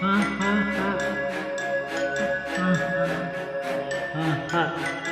ha ha ha ha ha ha